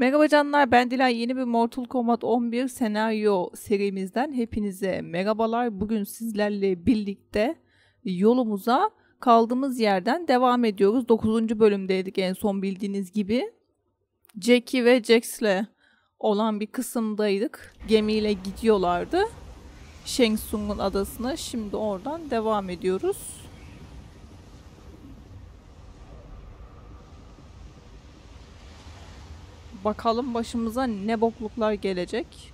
Merhaba canlar ben Dilay yeni bir Mortal Kombat 11 senaryo serimizden hepinize merhabalar. Bugün sizlerle birlikte yolumuza kaldığımız yerden devam ediyoruz. 9. bölümdeydik en son bildiğiniz gibi. Jackie ve Jax'le olan bir kısımdaydık. Gemiyle gidiyorlardı. Shang Tsung'un adasına. Şimdi oradan devam ediyoruz. Bakalım başımıza ne bokluklar gelecek.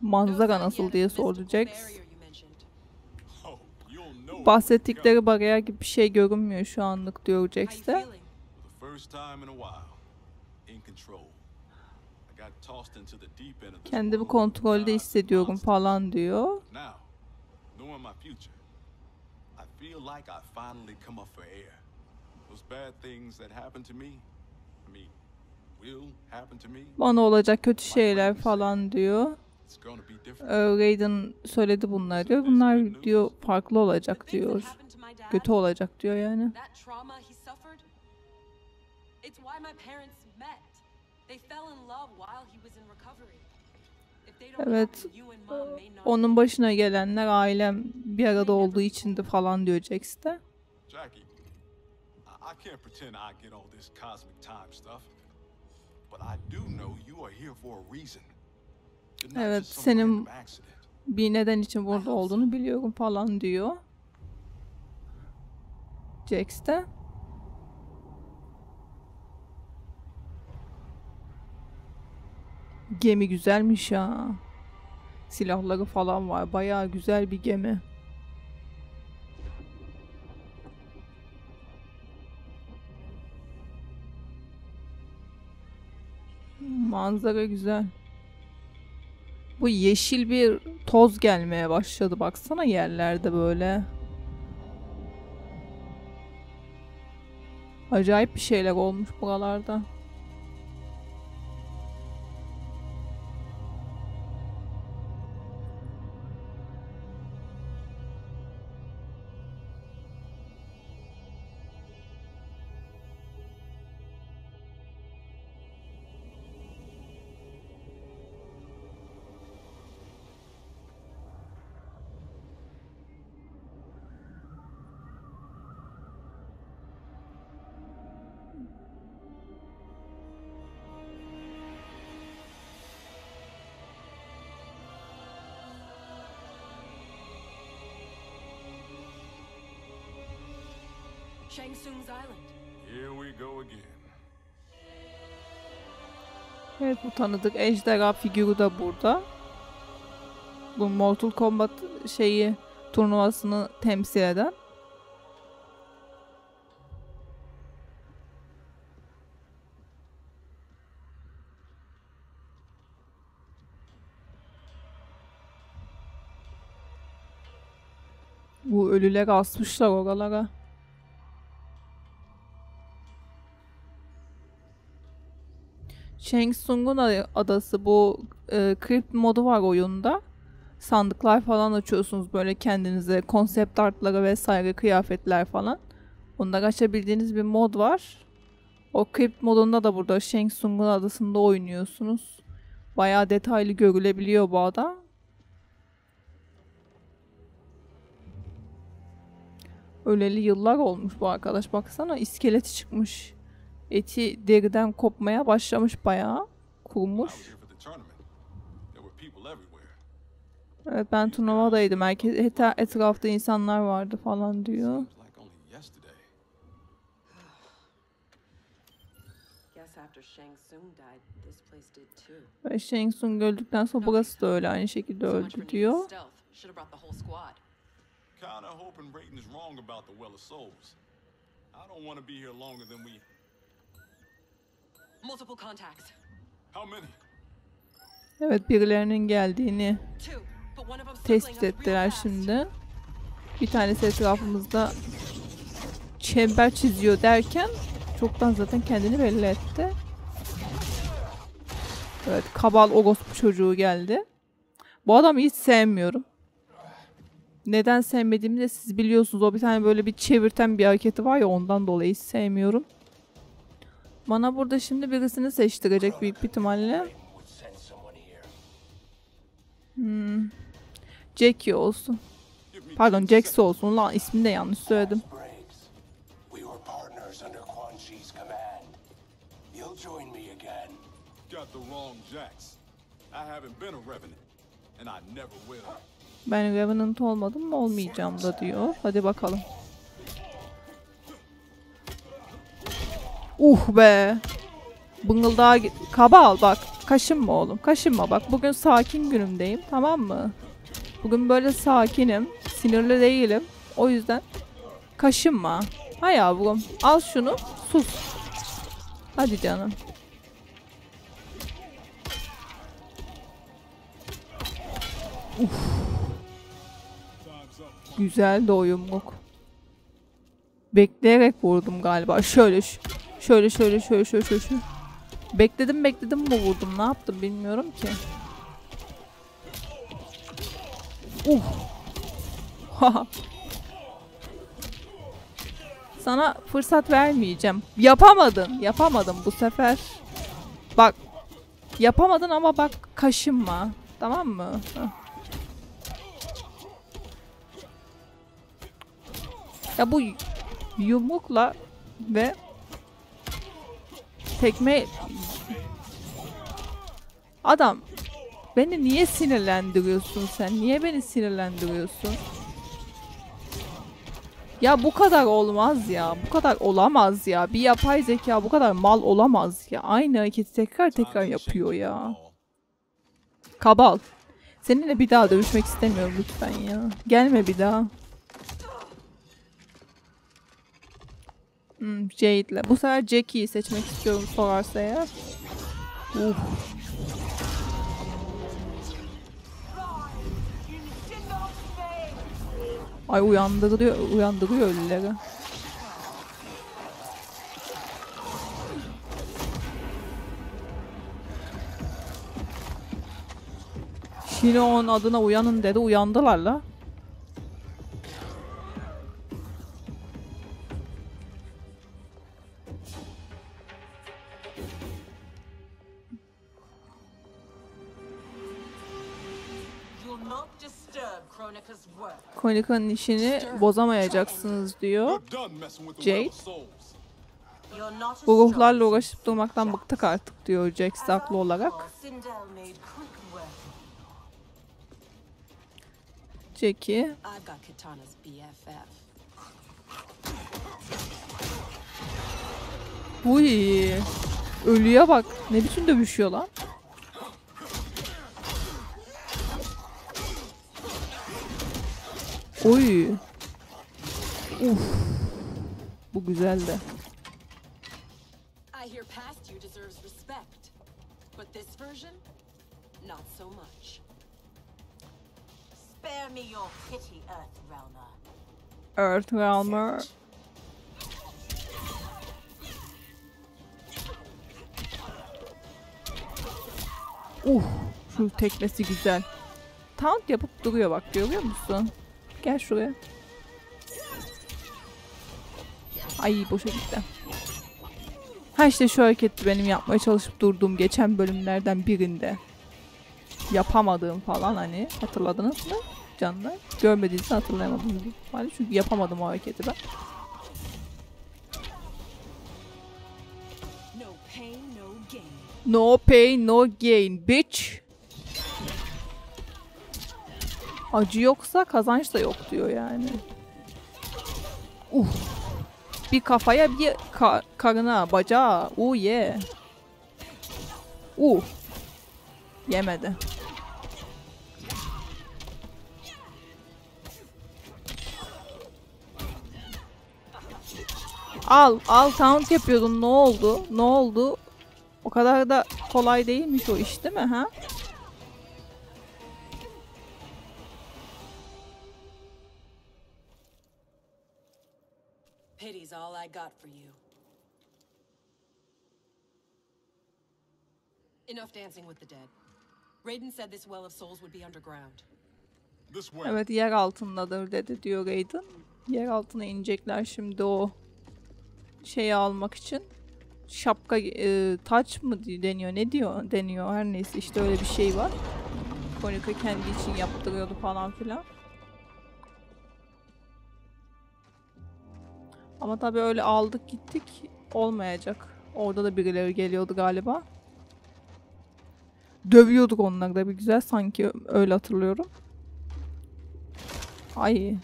Manzara nasıl diye it. Bahsettikleri bariyer gibi bir şey görünmüyor şu anlık diyor Jax de. İn control. I got tossed into the deep end of this Kendimi kontrolde hissediyorum falan diyor. Now, knowing my future, I feel like I finally come up for air. Those bad things that happened to me, I mean, will happen to me. Bana olacak kötü şeyler falan diyor. Ee, Raiden söyledi bunları diyor. Bunlar diyor farklı olacak diyor. Kötü olacak diyor yani. İt's why my parents Evet. Onun başına gelenler ailem bir arada olduğu içindi falan diyor Jax de. Jackie, I, can't pretend I get all this cosmic time stuff. But I do know you are here for a reason. Evet, senin-. Bir neden için burada olduğunu biliyorum falan diyor. Jax de. Gemi güzelmiş ya. Silahları falan var. Bayağı güzel bir gemi. Manzara güzel. Bu yeşil bir toz gelmeye başladı. Baksana yerlerde böyle. Acayip bir şeyler olmuş buralarda. Shang Tsung's island. Here we go again. Evet bu tanıdık ejderha figürü de burada. Bu Mortal Kombat şeyi turnuvasını temsil eden. Bu ölüler asmışlar oralara. A- adası bu e, Crypt modu var oyunda. Sandıklar falan açıyorsunuz böyle kendinize konsept artları vesaire kıyafetler falan. Onları açabildiğiniz bir mod var. O Crypt modunda da burada Shang Tsung'un adasında oynuyorsunuz. Bayağı detaylı görülebiliyor bu ada. Öleli yıllar olmuş bu arkadaş. Baksana iskeleti çıkmış. Eti deriden kopmaya başlamış bayağı. Kurumuş. Evet ben turnuvadaydım. Herkes, et- etrafta insanlar vardı falan diyor. Ve Shang Tsung öldükten sonra burası da öyle aynı şekilde öldü diyor. Kinda hoping Rayton's wrong about the Well of Souls. I don't want to be here longer than we. Multiple contacts. How many? Evet birilerinin geldiğini Two. But one of them's tespit ettiler şimdi. Bir tanesi etrafımızda çember çiziyor derken çoktan zaten kendini belli etti. Evet kabal orospu çocuğu geldi. Bu adamı hiç sevmiyorum. Neden sevmediğimi de siz biliyorsunuz. O bir tane böyle bir çevirten bir hareketi var ya ondan dolayı hiç sevmiyorum. Bana burada şimdi birisini seçtirecek büyük bir ihtimalle. Hmm. Jackie olsun. Pardon Jax olsun. Lan ismini de yanlış söyledim. Ben Revenant olmadım mı olmayacağım da diyor. Hadi bakalım. Uh be. Bıngıldağa. Kaba al bak. Kaşınma oğlum. Kaşınma bak. Bugün sakin günümdeyim. Tamam mı? Bugün böyle sakinim. Sinirli değilim. O yüzden kaşınma. Ha yavrum. Al şunu. Sus. Hadi canım. Güzel de. Bekleyerek vurdum galiba. Şöyle ş- şöyle şöyle şöyle şöyle şöyle. şöyle. Bekledim bekledim mi vurdum? Ne yaptım bilmiyorum ki. Uh. Haha. Sana fırsat vermeyeceğim. Yapamadın. Yapamadın bu sefer. Bak. Yapamadın ama bak kaşınma. Tamam mı? Ya bu yumrukla ve tekme adam beni niye sinirlendiriyorsun sen? Niye beni sinirlendiriyorsun? Ya bu kadar olmaz ya. Bu kadar olamaz ya. Bir yapay zeka bu kadar mal olamaz ya. Aynı hareketi tekrar tekrar yapıyor ya. Kabal. Seninle bir daha dövüşmek istemiyorum lütfen ya. Gelme bir daha. Hmm, Jade'le. Bu sefer Jackie'yi seçmek istiyorum sorarsa eğer. Uh. Ay uyandırıyor, uyandırıyor ölüleri. Onun adına uyanın dedi uyandılar la. Konika'nın işini bozamayacaksınız diyor. Jade? Bu ruhlarla uğraşıp durmaktan bıktık artık diyor Jax haklı olarak. Jackie. Uy. Ölüye bak. Ne biçim dövüşüyor lan? Oy. Uf. Bu güzeldi. I hear past you deserves respect, but this version, not so much. Spare me your pity, Earthrealmer. Earthrealmer. Uh, şu tekmesi güzel. Taunt yapıp duruyor bak görüyor musun? Gel şuraya. Ay boşa gitti. Ha işte şu hareketi benim yapmaya çalışıp durduğum geçen bölümlerden birinde. Yapamadığım falan hani hatırladınız mı? Canlar. Görmediğinizi hatırlayamadınız. Hani çünkü yapamadım o hareketi ben. No pain, no gain, bitch. Acı yoksa kazanç da yok diyor yani. Uh. Bir kafaya bir ka- karına, bacağa. Uh ye. Uh. Yemedi. Al, al taunt yapıyordun. Ne oldu? Ne oldu? O kadar da kolay değilmiş o iş değil mi ha? I got for you. Enough dancing with the dead. Raiden said this Well of Souls would be underground. This way. Evet yer altındadır dedi diyor Raiden. Yer altına inecekler şimdi o şeyi almak için. Şapka e, taç mı deniyor ne diyor deniyor her neyse işte öyle bir şey var. Konika kendi için yaptırıyordu falan filan. Ama tabii öyle aldık gittik olmayacak. Orada da birileri geliyordu galiba. Dövüyorduk onları da bir güzel sanki öyle hatırlıyorum. Ay.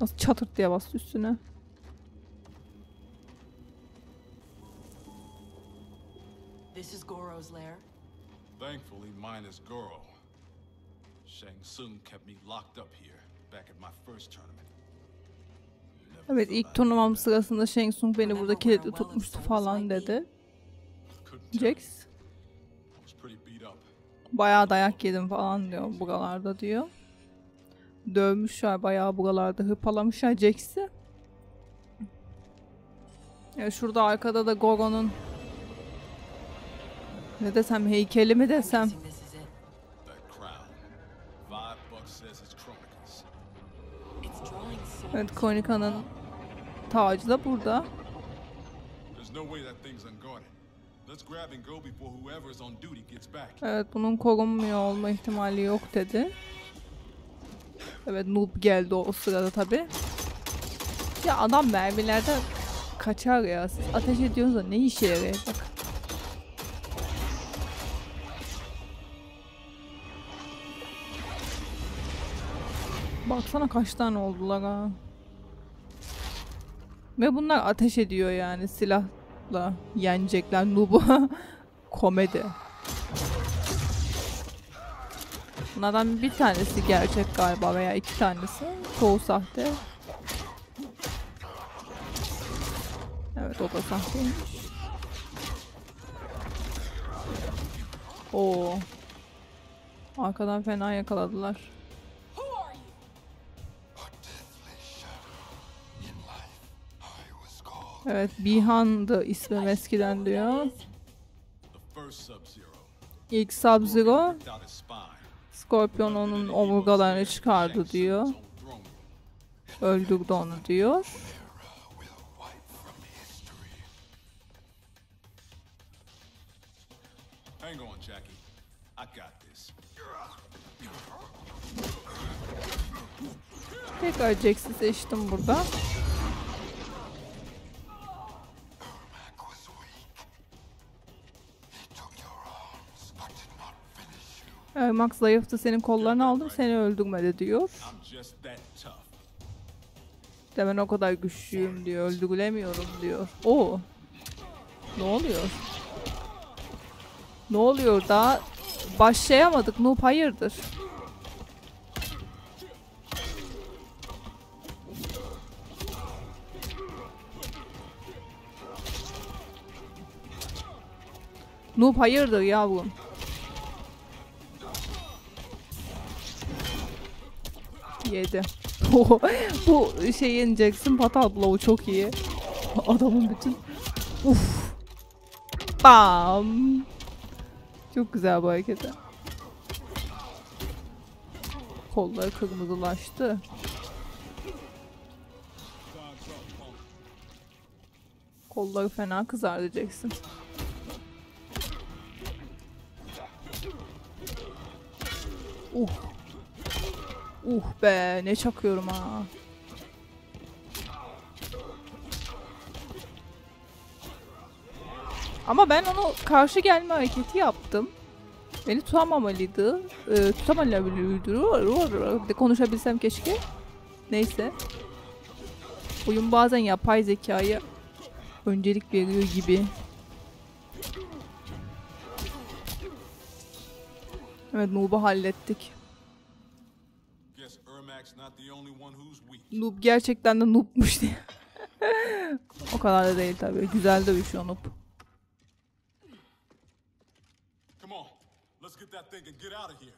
Nasıl çatırt diye bastı üstüne. This is Goro's lair. Thankfully, mine is Goro. Shang Tsung kept me locked up here back at my first tournament. Evet ilk back. sırasında Shang Tsung beni burada kilitli tutmuştu falan dedi. Jax. Bayağı dayak yedim falan diyor buralarda diyor. Dövmüşler bayağı buralarda hırpalamışlar Jax'i. Ya şurada arkada da Goro'nun ne desem heykeli mi desem. Evet Kronika'nın tacı da burada. Evet bunun korunmuyor olma ihtimali yok dedi. Evet noob geldi o sırada tabi. Ya adam mermilerden kaçar ya. Siz ateş ediyorsunuz da ne işe yarayacak? Baksana kaç tane oldular ha. Ve bunlar ateş ediyor yani silahla yenecekler noob'u. Komedi. Bunlardan bir tanesi gerçek galiba veya iki tanesi. Çoğu sahte. Evet o da sahteymiş. Oo. Arkadan fena yakaladılar. Evet Bihan'dı ismim eskiden diyor. İlk Sub-Zero. Scorpion onun omurgalarını çıkardı diyor. Öldürdü onu diyor. Tekrar Jax'i seçtim burada. Ermax zayıftı senin kollarını aldım seni öldürmedi diyor. De ben o kadar güçlüyüm diyor öldürülemiyorum diyor. Oo. Ne oluyor? Ne oluyor daha başlayamadık Noob hayırdır? Noob hayırdır yavrum? Yedi. Bu şeyin Jackson Patal Blow'u çok iyi. Adamın bütün... Uf. Bam. Çok güzel bu hareketi. Kolları kırmızılaştı. Kolları fena kızardı Jackson. Uh. Uh be ne çakıyorum ha. Ama ben onu karşı gelme hareketi yaptım. Beni tutamamalıydı. Ee, tutamamalıydı. Konuşabilsem keşke. Neyse. Oyun bazen yapay zekaya öncelik veriyor gibi. Evet Noob'u hallettik. Noob gerçekten de noobmuş diye. o kadar da değil tabii. Güzel noob. And get out of here.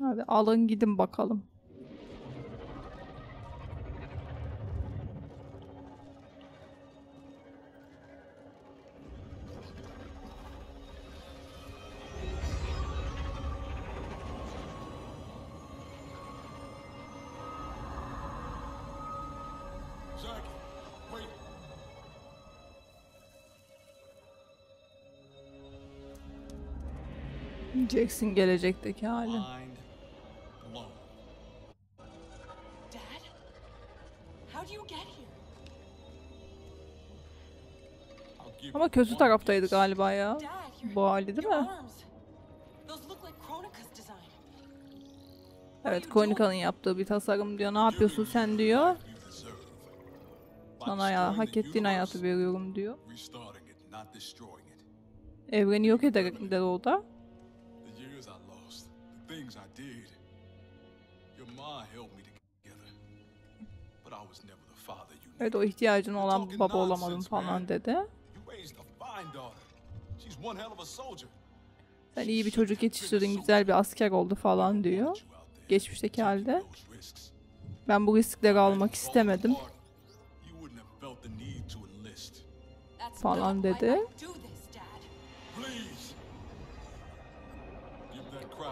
Hadi alın gidin bakalım. Here? I'll give Ama you kötü taraftaydı galiba ya. Bu hali değil mi? Evet Konika'nın yaptığı bir tasarım diyor. Ne yapıyorsun sen diyor. Sana ya hak ettiğin hayatı veriyorum diyor. Evreni yok ederek der o da. Things I did. Your ma held me together. But I was never the father you Evet needed. o ihtiyacın olan bir baba olamadım falan dedi. You raised a fine daughter. She's one hell of a soldier. Sen iyi bir çocuk yetiştirdin, güzel bir asker oldu falan diyor. Geçmişteki halde. Ben bu riskleri almak istemedim You wouldn't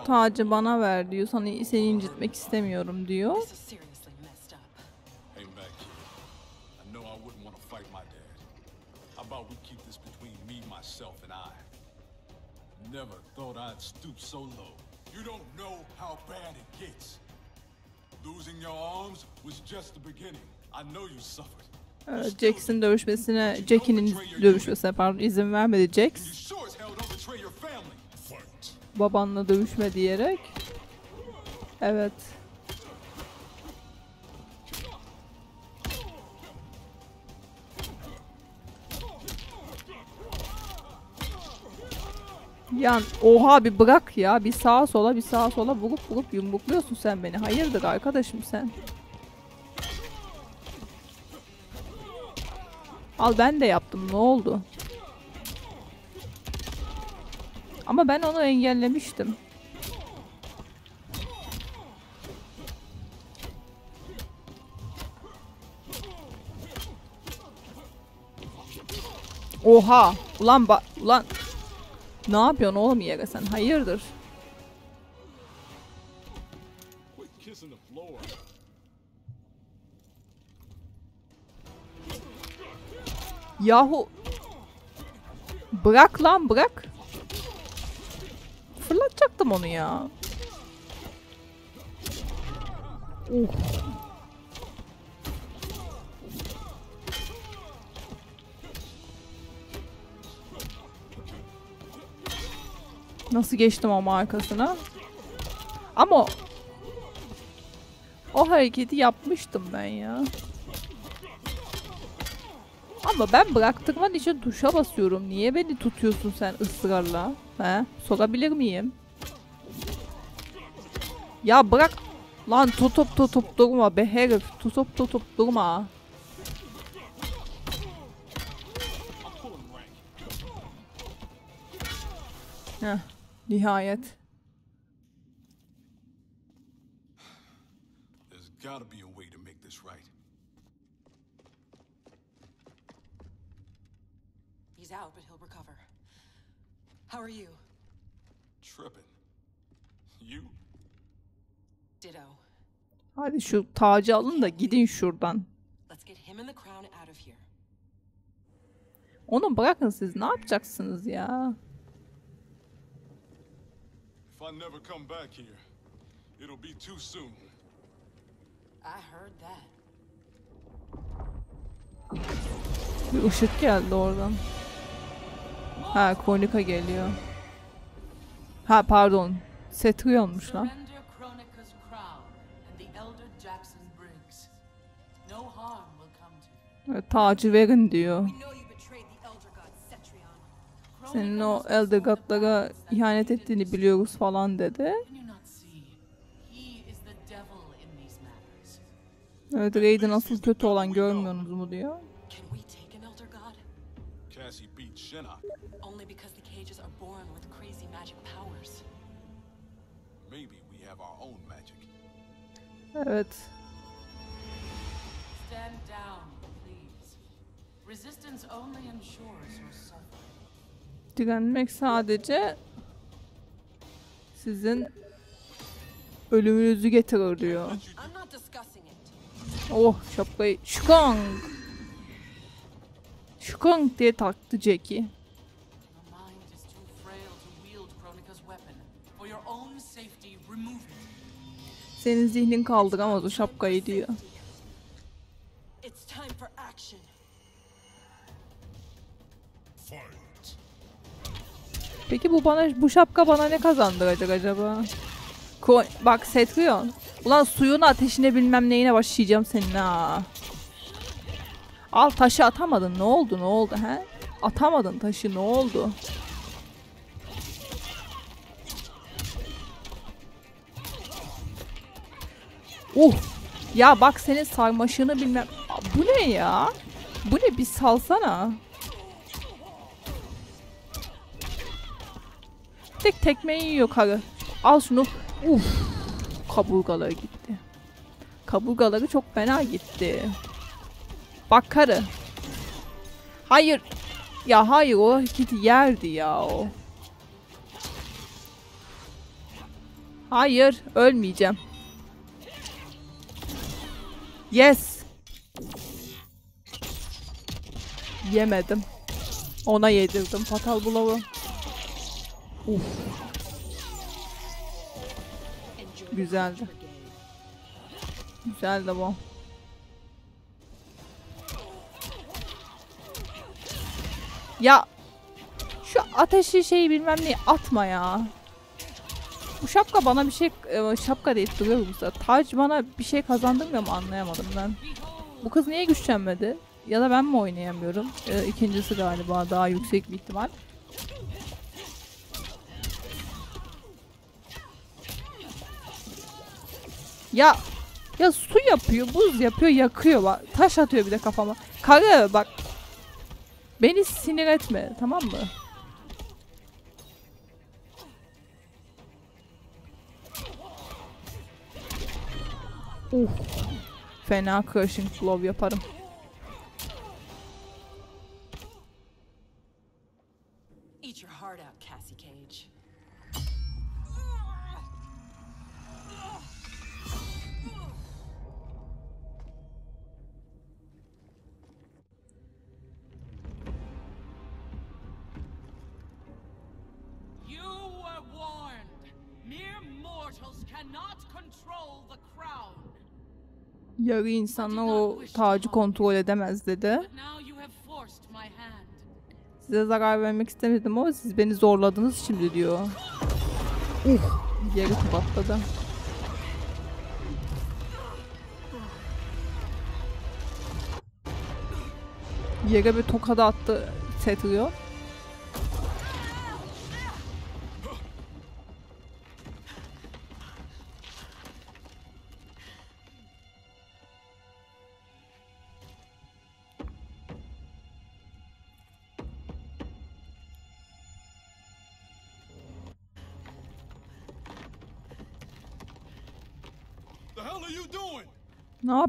Tacı bana ver diyor. Sana seni incitmek istemiyorum diyor. This is seriously messed up. Hang back, kid. I know I wouldn't want to fight my dad. How about we keep this between me, myself, and I? Never thought I'd stoop so low. You don't know how bad it gets. Losing your arms was just the beginning. I know you suffered. Ee, Jackson dövüşmesine, Jackie'nin dövüşmesine pardon izin vermedi Jax. Babanla dövüşme diyerek. Evet. Yan oha bir bırak ya bir sağa sola bir sağa sola vurup vurup yumrukluyorsun sen beni. Hayırdır arkadaşım sen? Al ben de yaptım ne oldu? Ama ben onu engellemiştim. Oha! Ulan ba ulan ne yapıyorsun oğlum yere sen? Hayırdır? Yahu Bırak lan bırak. Fırlatacaktım onu ya. Uh. Nasıl geçtim ama arkasına? Ama o- hareketi yapmıştım ben ya. Ama ben bıraktırman için tuşa basıyorum. Niye beni tutuyorsun sen ısrarla? He? Sorabilir miyim? Ya bırak. Lan tutup tutup durma be herif. Tutup tutup durma. Heh, nihayet. There's gotta be a way to make this right. He's out, but he'll recover. How are you? Tripping. You? Ditto. Hadi şu tacı alın da gidin şuradan. Let's get him and the crown out of here. Onu bırakın siz. Ne yapacaksınız ya? If I never come back here, it'll be too soon. I heard that. Bir ışık geldi oradan. Ha Konika geliyor. Ha pardon. Cetrion'muş lan. Evet, Tacı verin diyor. Senin o Elder God'lara ihanet ettiğini biliyoruz falan dedi. Evet Raiden asıl kötü olan görmüyorsunuz mu diyor. Cassie beat Shinnok. Evet. Stand down, please. Resistance only ensures your suffering. Direnmek sadece sizin ölümünüzü getirir diyor. Oh şapkayı şukong. Şukong diye taktı Jackie. Senin zihnin kaldıramaz o şapkayı diyor. Peki bu bana bu şapka bana ne kazandıracak acaba? Ko bak Setrion. Ulan suyunu ateşine bilmem neyine başlayacağım senin ha. Al taşı atamadın. Ne oldu? Ne oldu he? Atamadın taşı. Ne oldu? Uh. Ya bak senin sarmaşığını bilmem. Bu ne ya? Bu ne? Bir salsana. Tek tekmeyi yiyor karı. Al şunu. Uf. Kaburgaları gitti. Kaburgaları çok fena gitti. Bak karı. Hayır. Ya hayır o hareket yerdi ya o. Hayır ölmeyeceğim. Yes. Yemedim. Ona yedirdim fatal bulavı. Uf. Güzeldi. Güzeldi bu. Ya şu ateşli şeyi bilmem neyi atma ya. Bu şapka bana bir şey e, şapka deyip duruyor bu sefer. Tac bana bir şey kazandırmıyor mu anlayamadım ben. Bu kız niye güçlenmedi? Ya da ben mi oynayamıyorum? E, ikincisi galiba daha yüksek bir ihtimal. Ya ya su yapıyor, buz yapıyor, yakıyor bak. Taş atıyor bir de kafama. Karı bak. Beni sinir etme, tamam mı? Uf. Fena crushing blow yaparım. Yarı insanlar o tacı kontrol edemez dedi. Size zarar vermek istemedim ama siz beni zorladınız şimdi diyor. Uh, yeri patladı. Yere bir tokada attı Setrio.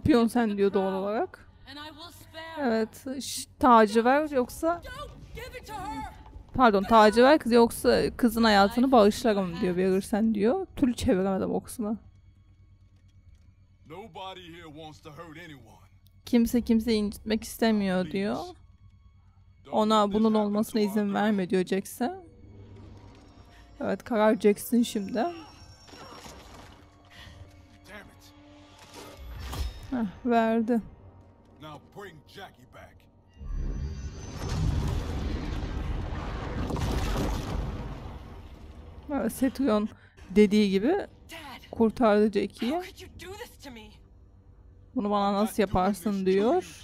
Yapıyorsun sen diyor doğal olarak. Evet, tacı ver yoksa pardon tacı ver kız yoksa kızın hayatını bağışlarım diyor verirsen diyor. Türlü çeviremedim o kısmı. Kimse kimseyi incitmek istemiyor diyor. Ona bunun olmasına izin verme diyor Jackson. Evet karar Jackson şimdi. Heh, verdi. Now bring Jackie back. Evet, dediği gibi kurtardı Jackie'yi. Bunu bana nasıl yaparsın diyor.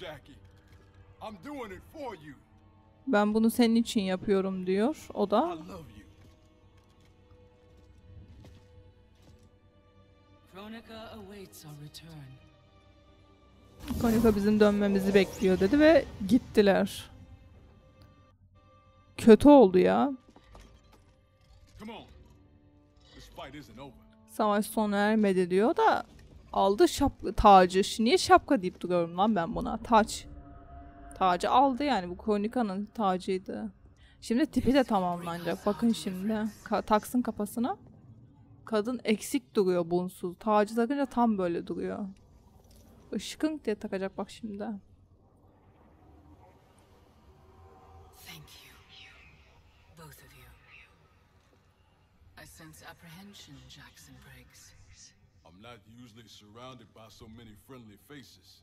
Ben bunu senin için yapıyorum diyor. O da. Kronika awaits our return. Konika bizim dönmemizi bekliyor dedi ve gittiler. Kötü oldu ya. Savaş sona ermedi diyor da aldı şap tacı. Niye şapka deyip duruyorum lan ben buna? Taç. Tacı aldı yani bu Kronika'nın tacıydı. Şimdi tipi de tamamlanacak. Bakın şimdi. Ka- taksın kafasına. Kadın eksik duruyor bunsuz. Tacı takınca tam böyle duruyor. Işkınk diye takacak bak şimdi. Thank you. Both of you. I sense apprehension, Jackson Briggs. I'm not usually surrounded by so many friendly faces.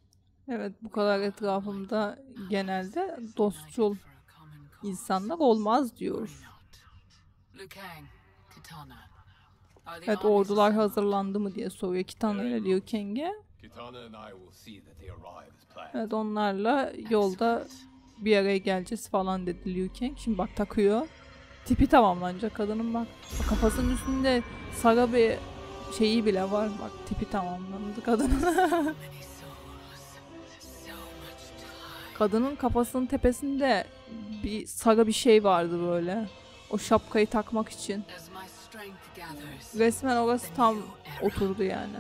Evet bu kadar etrafımda genelde dostçul insanlar olmaz diyor. Evet ordular hazırlandı mı diye soruyor Kitana ile Liu Kang'e. Kitana and I will see that they arrive as planned. Evet onlarla yolda bir araya geleceğiz falan dedi Liu Kang. Şimdi bak takıyor. Tipi tamamlanacak kadının bak. Kafasının üstünde sarı bir şeyi bile var. Bak tipi tamamlandı kadının. Kadının kafasının tepesinde bir sarı bir şey vardı böyle. O şapkayı takmak için. Resmen orası tam oturdu yani.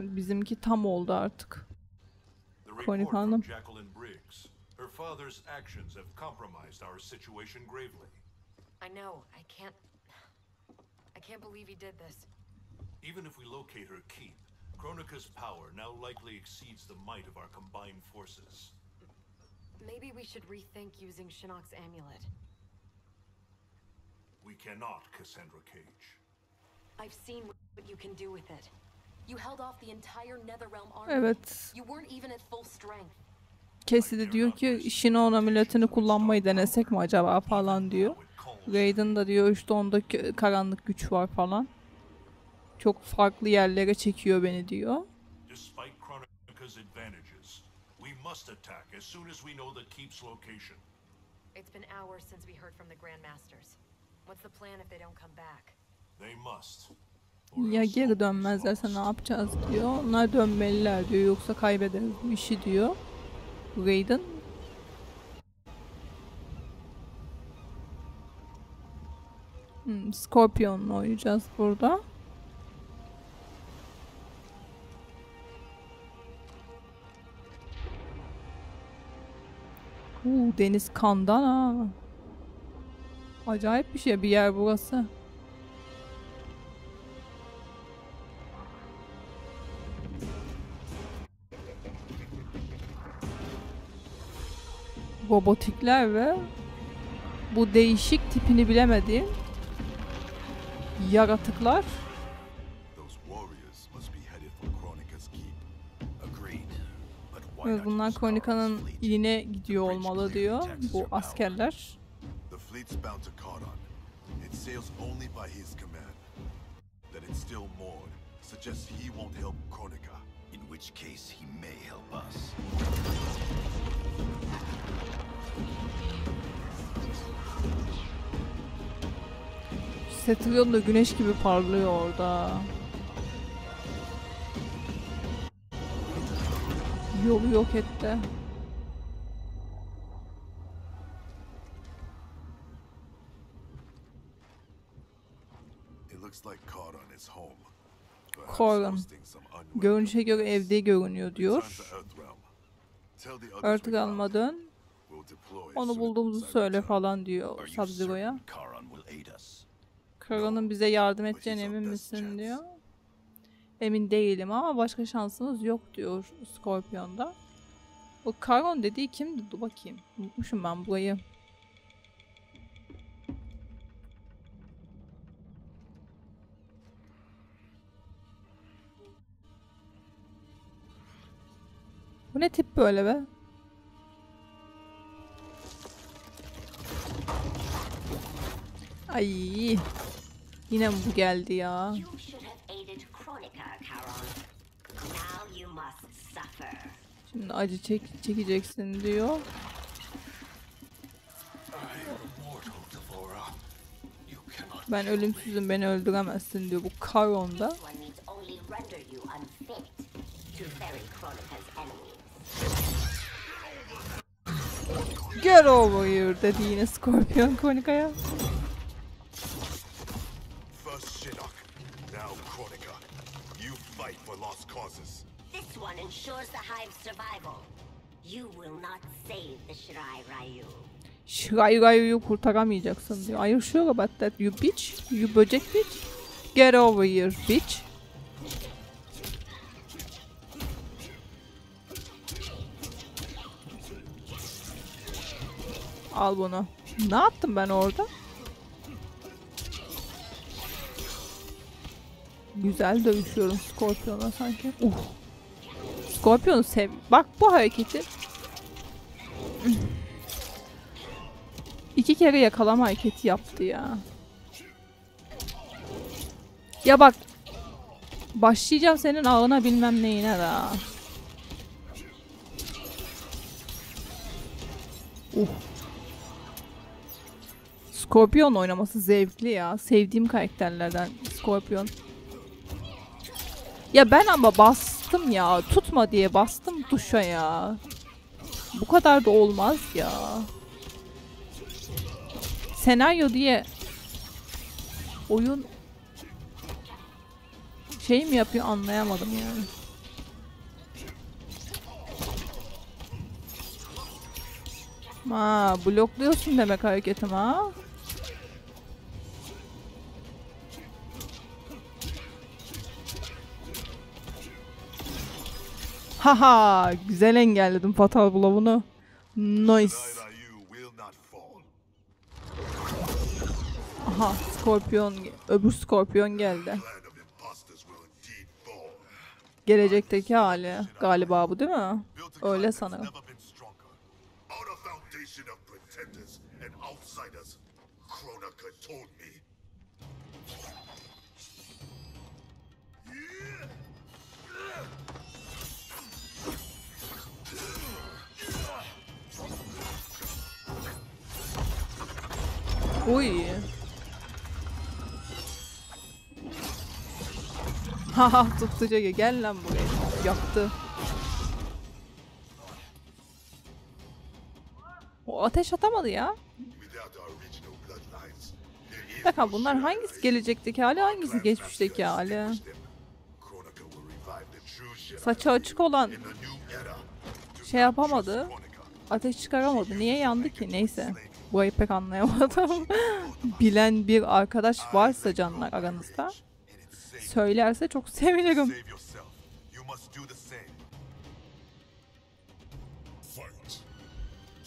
Bizimki tam oldu artık. The report Hanım. Jacqueline Briggs. Her father's actions have compromised our situation gravely. I know. I can't. I can't believe he did this. Even if we locate her keep, Kronika's power now likely exceeds the might of our combined forces. Maybe we should rethink using Shinnok's amulet. We cannot, Cassandra Cage. I've seen what you can do with it. You held off the entire Netherrealm army. Evet. You weren't even at full strength. Cassie de diyor ki Shinon ameliyatını kullanmayı denesek mi acaba falan diyor. Raiden da diyor işte onda karanlık güç var falan. Çok farklı yerlere çekiyor beni diyor. Despite Kronika's advantages, we must attack as soon as we know the keep's location. It's been hours since we heard from the Grandmasters. What's the plan if they don't come back? They must. Ya geri dönmezlerse ne yapacağız diyor. Onlar dönmeliler diyor yoksa kaybederiz bu işi diyor. Raiden. Hmm, Scorpion'la oynayacağız burada. Uu, deniz kandan ha. Acayip bir şey bir yer burası. Robotikler ve bu değişik tipini bilemediğim yaratıklar. Ve bunlar Kronika'nın iline gidiyor olmalı diyor bu askerler. Looks like Karan is home. Perhaps Karan. hosting some unwelcome Görünüşe göre evde görünüyor diyor. Earthrealm'a found dön. Onu bulduğumuzu söyle falan diyor Sub-Zero'ya. Karan'ın bize yardım edeceğine emin misin diyor. Emin değilim ama başka şansımız yok diyor Scorpion'da. O Karon dediği kimdi? Dur bakayım. Unutmuşum ben burayı. Bu ne tip böyle be? Ay. Yine mi bu geldi ya? Şimdi acı çek çekeceksin diyor. Ben ölümsüzüm beni öldüremezsin diyor bu Karon'da. Get over here dedi yine Scorpion Kronika'ya. Shinnok, now Kronika. You fight for lost causes. This one ensures the hive's survival. You will not save the Shirai Ryu. Shirai Ryu'yu kurtaramayacaksın diyor. Are you sure about that you bitch? You böcek bitch? Get over here bitch. Al bunu. Ne yaptım ben orada? Güzel dövüşüyorum Scorpion'la sanki. Uh. Scorpion'u sev. Bak bu hareketi. İki kere yakalama hareketi yaptı ya. Ya bak. Başlayacağım senin ağına bilmem neyine daha. Uh. Scorpion oynaması zevkli ya. Sevdiğim karakterlerden Scorpion. Ya ben ama bastım ya. Tutma diye bastım tuşa ya. Bu kadar da olmaz ya. Senaryo diye oyun şey mi yapıyor anlayamadım yani. Ha, blokluyorsun demek hareketim ha. Haha, güzel engelledim fatal blow'unu. Nice. Aha, Scorpion, öbür Scorpion geldi. Gelecekteki hali galiba bu değil mi? Öyle sanırım. Uy. Haha tuttuca gel lan buraya. Yaptı. O ateş atamadı ya. Bakın no bunlar hangisi Ryu. gelecektik hali hangisi geçmişteki hali. Saçı açık olan şey yapamadı. Ateş çıkaramadı. Niye yandı ki? Neyse. Burayı pek anlayamadım. Bilen bir arkadaş varsa canlar aranızda söylerse çok sevinirim.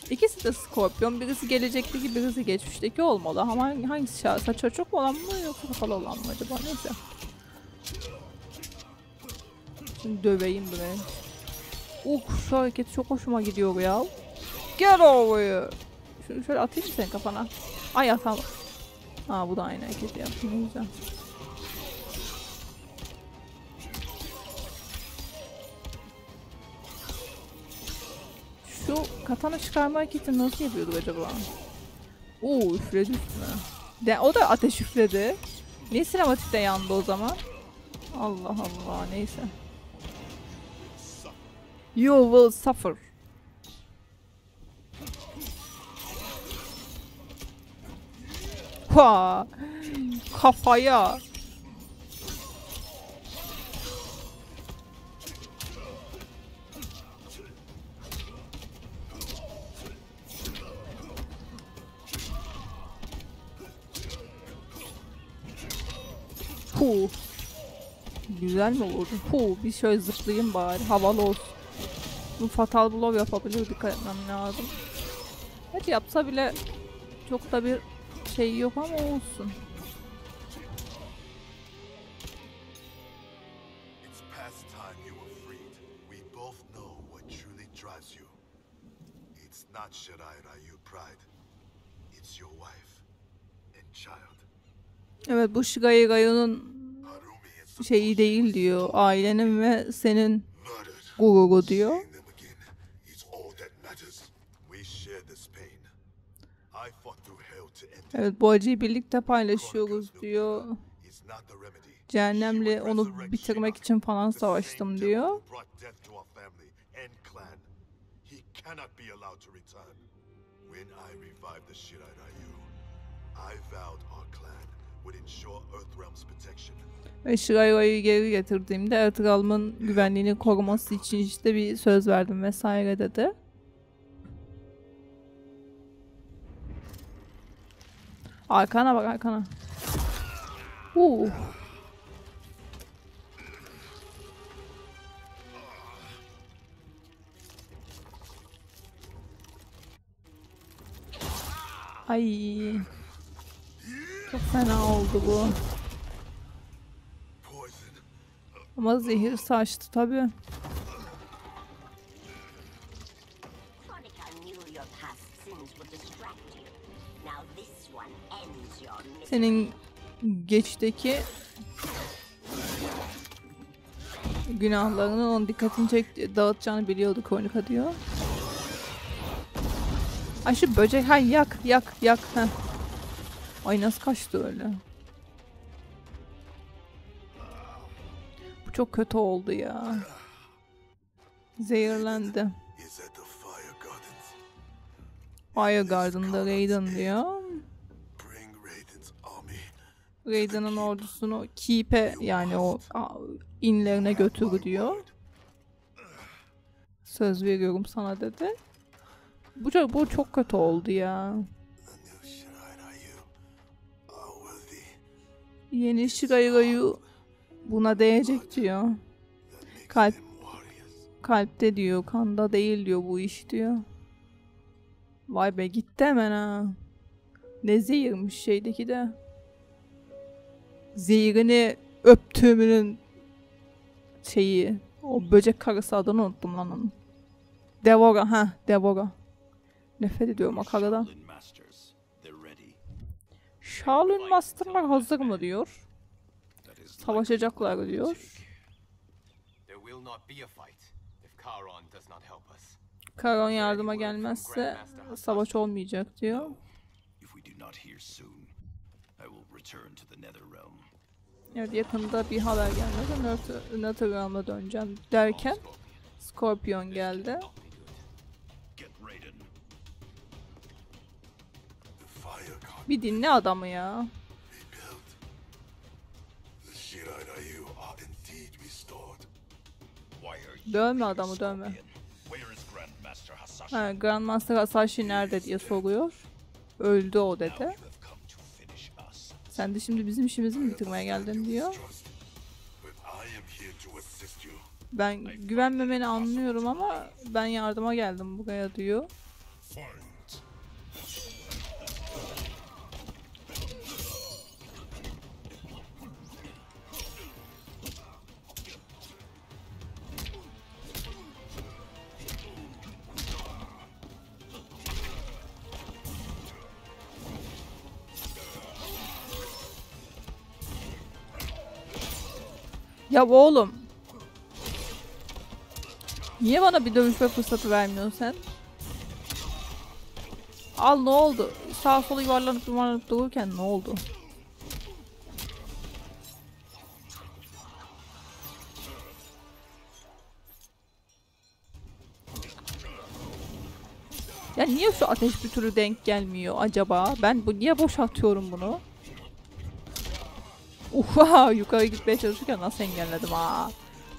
İkisi de Scorpion. Birisi gelecekteki, birisi geçmişteki olmalı. Ama hangi- hangisi şah? Saçı açık olan mı yoksa kapalı olan mı acaba? Neyse. Şimdi döveyim buraya. Uh şu hareket çok hoşuma gidiyor ya. Get over here. Şunu şöyle atayım mı senin kafana? Ay atam. Aa bu da aynı hareketi yaptı. Ne güzel. Şu katana çıkarma hareketini nasıl yapıyorduk acaba? Oo üfledi üstüne. De, o da ateş üfledi. Niye sinematikte yandı o zaman? Allah Allah neyse. You will suffer. Ha, kafaya. Hu. Güzel mi olurdu? Hu. Bir şöyle zıplayayım bari. Havalı olsun. Bu fatal blow yapabilir. Dikkat etmem lazım. Evet yapsa bile çok da bir şey yok ama olsun. It's past time you were freed. We both know what truly drives you. It's not Shirai Ryu pride. It's your wife and child. Evet bu Shigai Rayu'nun şeyi değil diyor. Ailenin ve senin gururu diyor. Seeing them again is all that matters. We share this pain. I fought through hell to end it. Evet bu acıyı birlikte paylaşıyoruz diyor. Cehennemle onu bitirmek için falan savaştım diyor. Ve Shirai Rayu'yu geri getirdiğimde Ertuğrul'un güvenliğini koruması için işte bir söz verdim vesaire dedi. Arkana bak arkana. Uh. Ay. Çok fena oldu bu. Ama zehir saçtı tabi. Senin geçteki günahlarının onun dikkatini çek dağıtacağını biliyordu Kronika diyor. Ay şu böcek hay yak yak yak heh. Ay nasıl kaçtı öyle? Bu çok kötü oldu ya. Zehirlendi. Fire Garden'da Raiden diyor. Raiden'ın ordusunu Keep'e yani o inlerine götür diyor. Söz veriyorum sana dedi. Bu bu çok kötü oldu ya. Yeni Shirairo'yu buna değecek diyor. Kalp kalpte diyor, kanda değil diyor bu iş diyor. Vay be gitti hemen ha. Ne zehirmiş şeydeki de. Zehirini öptüğümünün şeyi. O böcek karısı adını unuttum lan onun. Devora ha Devora. Nefret ediyorum o karıdan. Shaolin Master'lar hazır mı diyor. Savaşacaklar diyor. Karon yardıma gelmezse savaş olmayacak diyor. If we do not hear soon, I will return to the Netherrealm. Evet yakında bir haber gelmedi. Netherrealm'a döneceğim derken Scorpion geldi. Bir dinle adamı ya. Dövme adamı dövme. Ha, Grandmaster Hasashi nerede diye soruyor. Öldü o dedi. Sen de şimdi bizim işimizi mi bitirmeye geldin diyor. Ben güvenmemeni anlıyorum ama ben yardıma geldim buraya diyor. Ya oğlum. Niye bana bir dövüşme fırsatı vermiyorsun sen? Al ne oldu? Sağ sola yuvarlanıp yuvarlanıp dururken ne oldu? Ya niye şu ateş bir türlü denk gelmiyor acaba? Ben bu niye boş atıyorum bunu? Uha yukarı gitmeye çalışırken nasıl engelledim ha?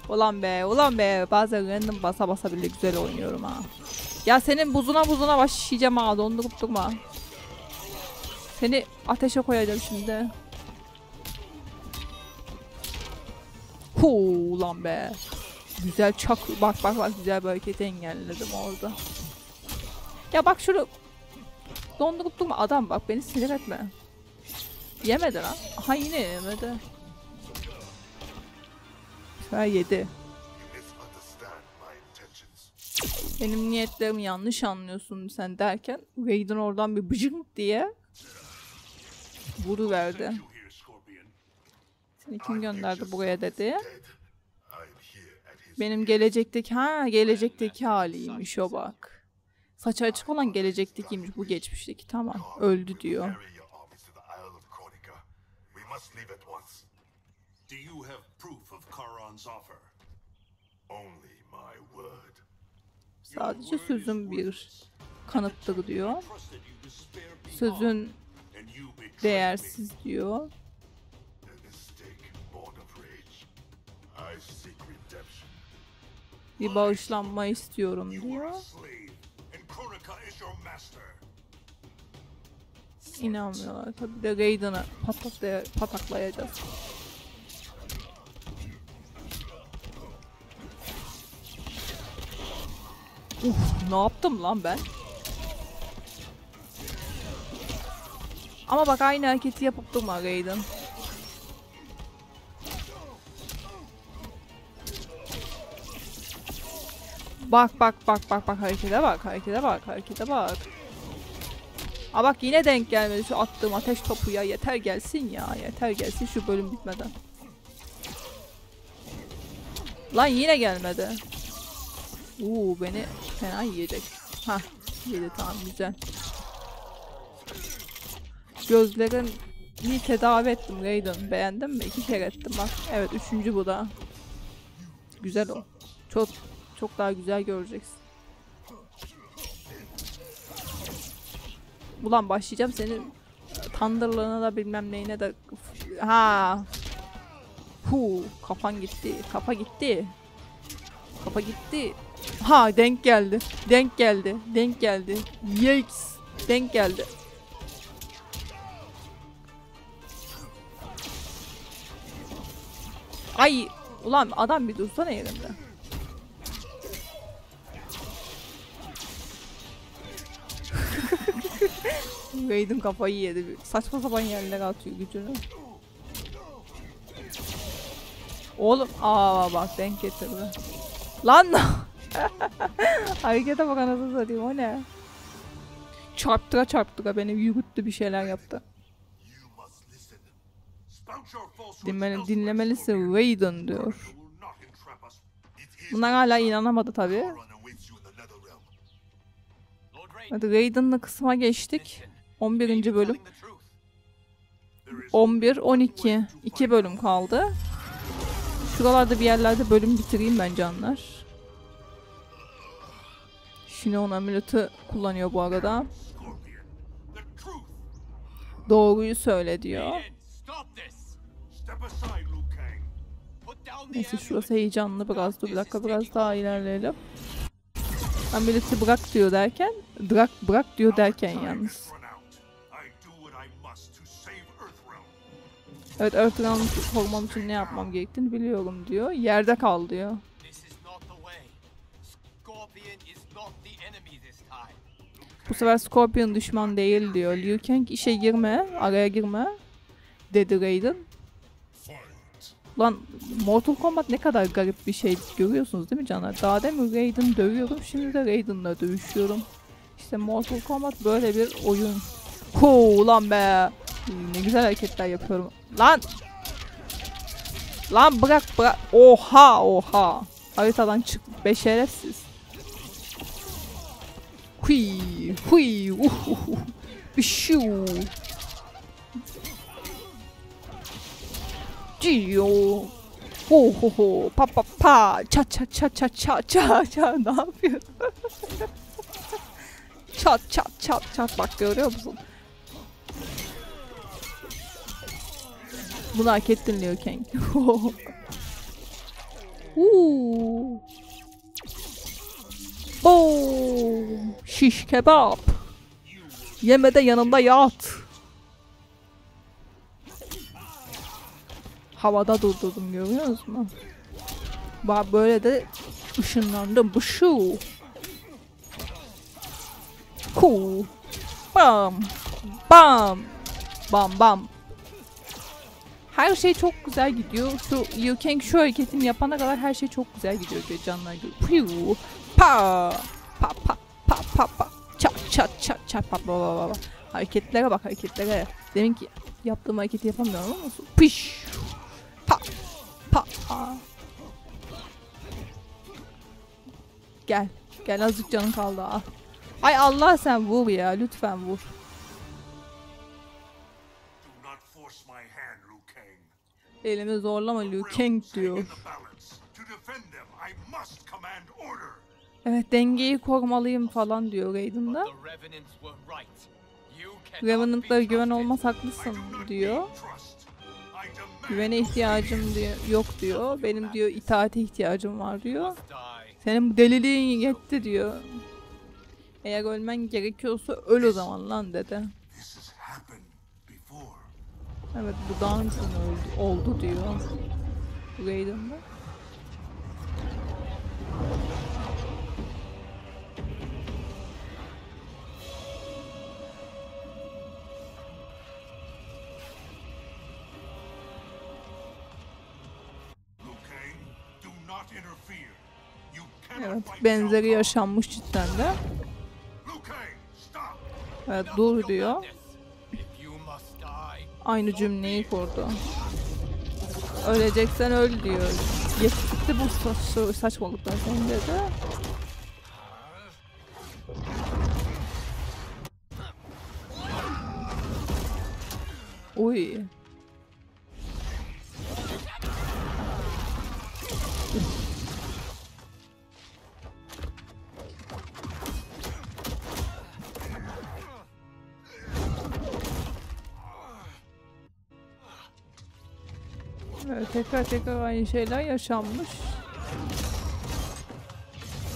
Ulan be ulan be bazen random basa basa bile güzel oynuyorum ha. Ya senin buzuna buzuna başlayacağım ha dondurup durma. Seni ateşe koyacağım şimdi. Huu ulan be. Güzel çak bak bak bak güzel bir hareketi engelledim orada. Ya bak şunu dondurup durma adam bak beni sinir etme. Yemedi lan. Aha yine yemedi. Ha yedi. Benim niyetlerimi yanlış anlıyorsun sen derken Raiden oradan bir bıcık diye vuru verdi. Seni kim gönderdi buraya dedi. Benim gelecekteki ha gelecekteki haliymiş o bak. Saçı açık olan gelecektekiymiş bu geçmişteki tamam öldü diyor. Carry your armies to the Isle of Kronika. We must leave at once. Do you have proof of Charon's offer? Only my word. Sadece sözüm bir kanıttır diyor. Sözün değersiz diyor. Bir bağışlanma istiyorum diyor inanmıyorlar. Tabi de Raiden'a pataklay pataklayacağız. Uf, ne yaptım lan ben? Ama bak aynı hareketi yapıp durma Raiden. Bak bak bak bak bak harekete bak harekete bak harekete bak. Aa bak yine denk gelmedi şu attığım ateş topu ya yeter gelsin ya yeter gelsin şu bölüm bitmeden. Lan yine gelmedi. Uuu beni fena yiyecek. Ha yedi tamam güzel. Gözlerin iyi tedavi ettim Raiden. Beğendin mi? İki kere ettim bak. Evet üçüncü bu da. Güzel o. Çok çok daha güzel göreceksin. Ulan başlayacağım senin tandırlığına da bilmem neyine de ha. Hu kafan gitti kafa gitti. Kafa gitti. Ha denk geldi denk geldi denk geldi. Yikes denk geldi. Ay ulan adam bir dursana yerinde Raiden kafayı yedi. Saçma sapan yerlere atıyor gücünü. Oğlum aa bak denk getirdi. Lan Harekete bak anasını satayım o ne? Çarptıra çarptıra beni yürüttü bir şeyler yaptı. Dinmeli, dinlemelisin Raiden diyor. Bunlar hala inanamadı tabi. Hadi Raiden'la kısma geçtik. 11. bölüm. 11, 12. 2 bölüm kaldı. Şuralarda bir yerlerde bölüm bitireyim ben canlar. Shinon amulet'i kullanıyor bu arada. Doğruyu söyle diyor. Neyse şurası heyecanlı biraz. Dur bir dakika biraz daha ilerleyelim. Ameliyatı bırak diyor derken, bırak bırak diyor derken yalnız. Evet Earthrealm'ı korumam için ne yapmam gerektiğini biliyorum diyor. Yerde kal diyor. Bu sefer Scorpion düşman değil diyor. Liu Kang işe girme, araya girme dedi Raiden. Lan Mortal Kombat ne kadar garip bir şey görüyorsunuz değil mi canlar? Daha demin Raiden dövüyorum, şimdi de Raiden'la dövüşüyorum. İşte Mortal Kombat böyle bir oyun. Huu lan be. Ne güzel hareketler yapıyorum. Lan! Lan bırak bırak. Oha oha. Haritadan çık be şerefsiz. Hui hui uhuhu. Bişu. Cio. Ho ho ho. Pa pa pa. Ça ça ça ça ça ça ça. Ne yapıyor? çat çat çat çat. Bak görüyor musun? Bunu hak ettin Liu Kang. Uuu. Boom. Şiş kebap. Yeme de yanında yat. Havada durdurdum görüyor musun? Bak böyle de ışınlandım. Bu şu. Cool. Bam. Bam. Bam bam. Her şey çok güzel gidiyor. Şu Liu Kang şu hareketini yapana kadar her şey çok güzel gidiyor diyor canlar gibi. Piu. Pa. Pa pa pa pa pa. Çat çat çat çat pa pa pa pa. Hareketlere bak hareketlere. Demin ki yaptığım hareketi yapamıyorum ama piş. Pa pa pa. Gel. Gel azıcık canın kaldı. Al. Ay Allah sen vur ya lütfen vur. Elimi zorlama Liu Kang diyor. Evet dengeyi korumalıyım falan diyor Raiden'da. Revenant'lara güven olmaz haklısın diyor. Güvene ihtiyacım diyor, yok diyor. Benim diyor itaate ihtiyacım var diyor. Senin bu deliliğin yetti diyor. Eğer ölmen gerekiyorsa öl o zaman lan dedi. Evet bu önce oldu, oldu diyor. Raiden'da. Evet, benzeri yaşanmış cidden de. Evet, dur diyor. Aynı cümleyi kurdu. Öleceksen öl diyor. Yetti bu sa- saçmalıklar senin dedi. Uy. Evet, tekrar tekrar aynı şeyler yaşanmış.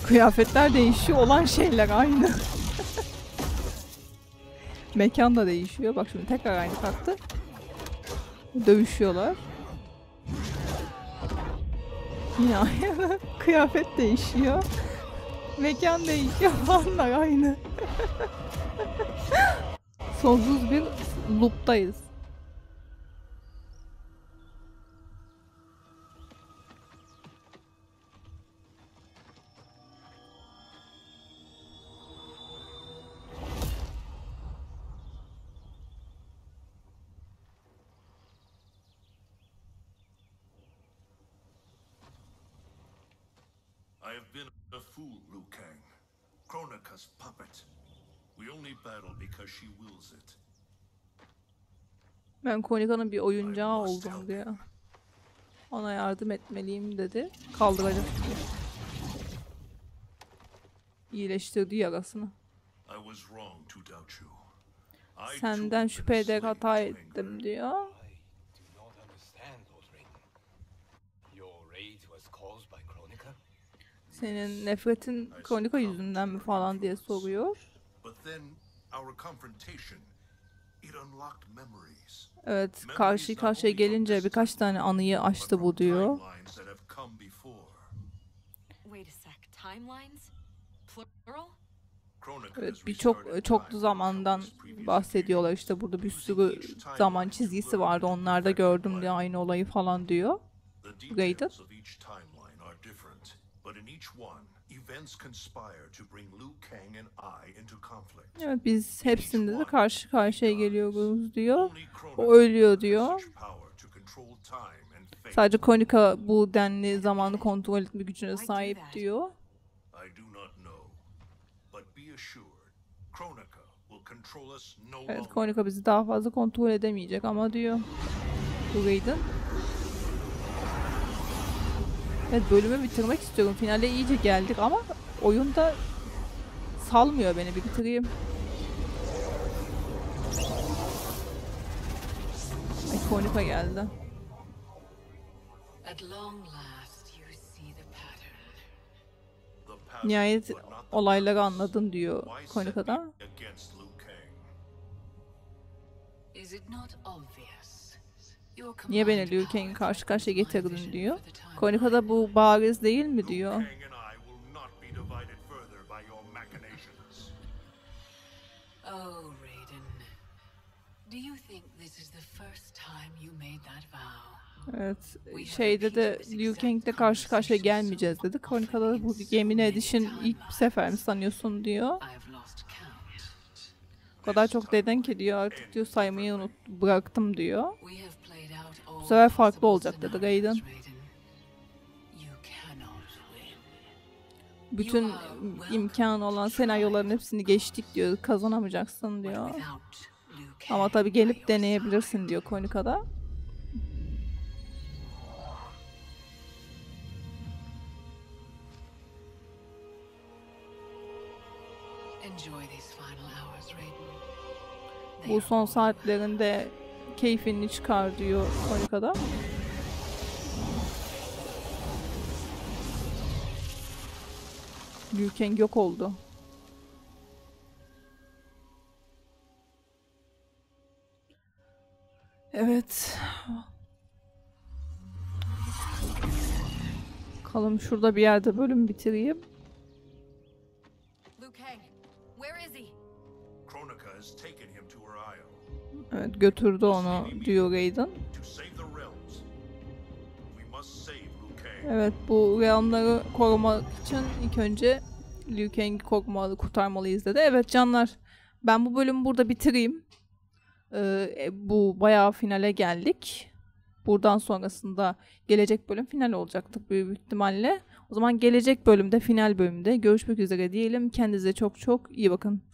Kıyafetler değişiyor, olan şeyler aynı. Mekan da değişiyor. Bak şimdi tekrar aynı kalktı. Dövüşüyorlar. Yine aynı. Kıyafet değişiyor. Mekan değişiyor. Falanlar aynı. Sonsuz bir loop'tayız. Ben Konika'nın bir oyuncağı oldum diyor. Ona yardım etmeliyim dedi. Kaldıracak diyor. İyileştirdi yarasını. I was wrong to doubt you. I Senden şüphe ederek hata ettim diyor. do not understand, Lord Raiden. Your rage was caused by Kronika? Senin nefretin Konika yüzünden mi falan diye soruyor. But then our confrontation, it unlocked memories. Evet karşı karşıya gelince birkaç tane anıyı açtı bu diyor. Evet birçok time zamandan bahsediyorlar. İşte burada bir sürü zaman çizgisi vardı onlarda gördüm diye aynı olayı falan diyor. The But in each one, events conspire to bring Liu Kang and I into conflict. Evet biz hepsinde de karşı karşıya geliyoruz diyor. O ölüyor diyor. Sadece Konika bu denli zamanı kontrol etme gücüne sahip diyor. I do not know, but be assured, Kronika will control us no Evet longer. Konika bizi daha fazla kontrol edemeyecek ama diyor. Bu Raiden. Evet bölümü bitirmek istiyorum. Finale iyice geldik ama oyunda salmıyor beni bir bitireyim. Ay Konika geldi. At long last, you see the pattern. The pattern, Nihayet olayları anladın diyor Konika'da. Is it not obvious? Niye beni Liu Kang'i powers karşı karşıya getirdin diyor. timeline. Konika'da bu bariz değil mi diyor. Oh, Raiden. Do you think this is the first time you made that vow? Evet şeyde de Liu Kang'le karşı karşıya gelmeyeceğiz dedi. Konika'da bu yemin edişin ilk sefer mi sanıyorsun diyor. O kadar çok dedin ki diyor artık diyor saymayı unut bıraktım diyor. We have played out all Bu sefer farklı olacak dedi Raiden. Bütün imkan olan senaryoların hepsini geçtik diyor. Kazanamayacaksın diyor. Ama tabi gelip deneyebilirsin diyor Konika'da. Bu son saatlerinde keyfini çıkar diyor Konika'da. Liu Kang yok oldu. Evet. Bakalım şurada bir yerde bölüm bitireyim. Kang, where is he? Kronika has taken Evet götürdü onu diyor Raiden. Evet bu realmları korumak için ilk önce Liu Kang'i korumalı, kurtarmalıyız dedi. Evet canlar ben bu bölümü burada bitireyim. Ee, bu bayağı finale geldik. Buradan sonrasında gelecek bölüm final olacaktır büyük ihtimalle. O zaman gelecek bölümde final bölümde görüşmek üzere diyelim. Kendinize çok çok iyi bakın.